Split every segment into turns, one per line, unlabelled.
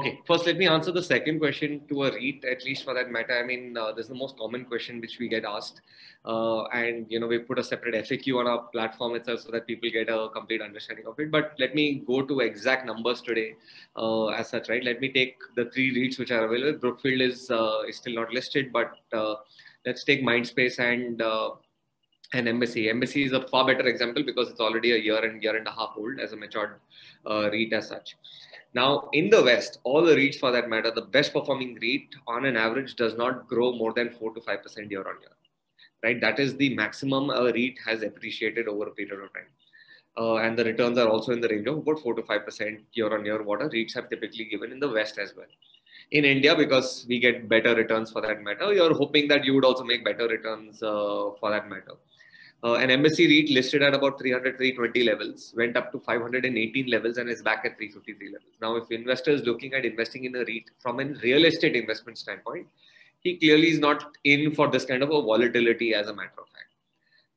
Okay, first let me answer the second question to a REIT, at least for that matter. I mean, uh, this is the most common question which we get asked. Uh, and, you know, we put a separate FAQ on our platform itself so that people get a complete understanding of it. But let me go to exact numbers today uh, as such, right? Let me take the three REITs which are available. Brookfield is, uh, is still not listed, but uh, let's take Mindspace and uh, and Embassy. Embassy is a far better example because it's already a year and year and a half old as a matured uh, REIT as such. Now, in the West, all the REITs for that matter, the best performing REIT on an average does not grow more than 4 to 5% year on year. Right? That is the maximum a REIT has appreciated over a period of time. Uh, and the returns are also in the range of about 4 to 5% year on year, what a REITs have typically given in the West as well. In India, because we get better returns for that matter, you're hoping that you would also make better returns uh, for that matter. Uh, an embassy REIT listed at about 300, 320 levels, went up to 518 levels and is back at 353 levels. Now, if investors looking at investing in a REIT from a real estate investment standpoint, he clearly is not in for this kind of a volatility as a matter of fact.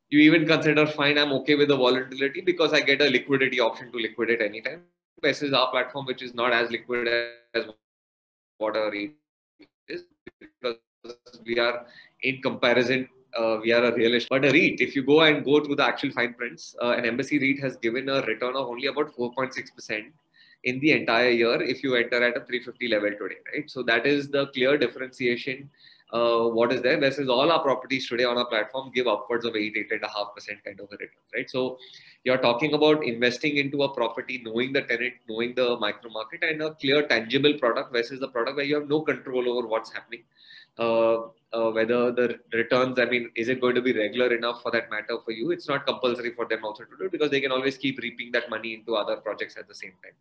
You even consider, fine, I'm okay with the volatility because I get a liquidity option to liquidate anytime. Is our platform, which is not as liquid as what a REIT is because we are in comparison uh, we are a realist. But a REIT, if you go and go through the actual fine prints, uh, an embassy REIT has given a return of only about 4.6% in the entire year if you enter at a 350 level today, right? So that is the clear differentiation. Uh, what is there? Is all our properties today on our platform give upwards of 8, 8.5% kind of a return, right? So you're talking about investing into a property, knowing the tenant, knowing the micro market, and a clear, tangible product versus the product where you have no control over what's happening whether the returns, I mean, is it going to be regular enough for that matter for you? It's not compulsory for them also to do because they can always keep reaping that money into other projects at the same time.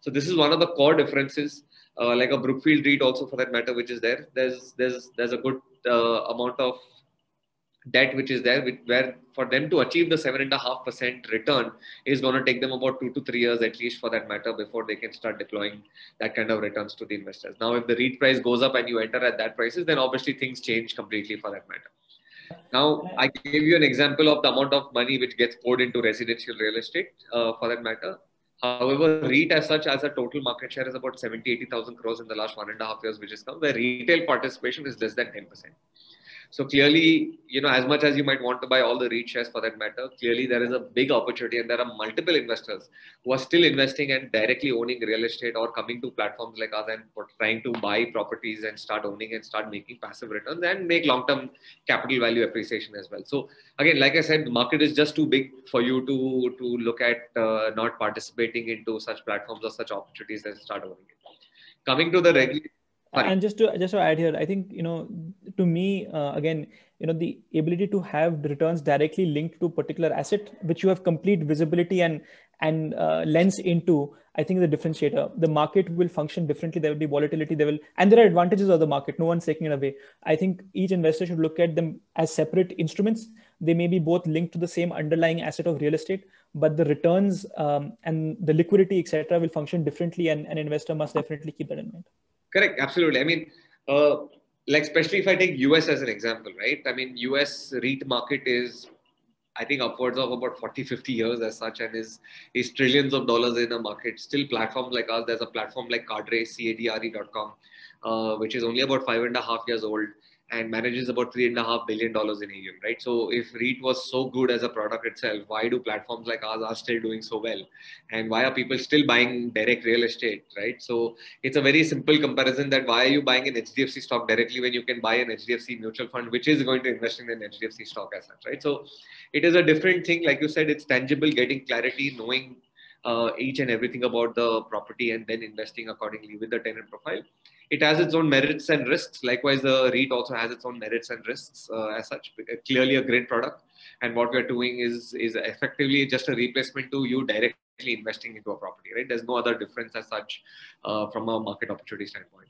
So this is one of the core differences, uh, like a Brookfield REIT also for that matter, which is there. There's there's there's a good uh, amount of debt which is there, where for them to achieve the seven and a half percent return is going to take them about two to three years at least for that matter before they can start deploying that kind of returns to the investors. Now, if the REIT price goes up and you enter at that prices, then obviously things change completely for that matter. Now, I gave you an example of the amount of money which gets poured into residential real estate uh, for that matter. However, REIT as such, as a total market share, is about 70, 80,000 crores in the last one and a half years, which is come. The retail participation is less than 10%. So clearly, you know, as much as you might want to buy all the REIT shares for that matter, clearly there is a big opportunity and there are multiple investors who are still investing and directly owning real estate or coming to platforms like us and trying to buy properties and start owning and start making passive returns and make long-term capital value appreciation as well. So again, like I said, the market is just too big for you to, to look at uh, not participating into such platforms or such opportunities and start owning it. Coming to the regulation
and just to just to add here i think you know to me uh, again you know the ability to have returns directly linked to particular asset which you have complete visibility and and uh, lens into i think the differentiator. The market will function differently. There will be volatility. There will and there are advantages of the market. No one's taking it away. I think each investor should look at them as separate instruments. They may be both linked to the same underlying asset of real estate but the returns um, and the liquidity etc will function differently and an investor must definitely keep that in mind.
Correct, absolutely. I mean, uh, like especially if I take US as an example, right? I mean, US REIT market is, I think, upwards of about 40, 50 years as such, and is is trillions of dollars in a market. Still, platforms like us, there's a platform like Cadre, C-A-D-R-E.com, uh, which is only about five and a half years old and manages about three and a half billion dollars in AUM, right? So if REIT was so good as a product itself, why do platforms like ours are still doing so well? And why are people still buying direct real estate, right? So it's a very simple comparison that why are you buying an HDFC stock directly when you can buy an HDFC mutual fund, which is going to invest in an HDFC stock as such, right? So it is a different thing. Like you said, it's tangible, getting clarity, knowing uh, each and everything about the property and then investing accordingly with the tenant profile it has its own merits and risks. Likewise, the REIT also has its own merits and risks uh, as such. Clearly, a great product, and what we're doing is is effectively just a replacement to you directly investing into a property. Right? There's no other difference as such uh, from a market opportunity standpoint.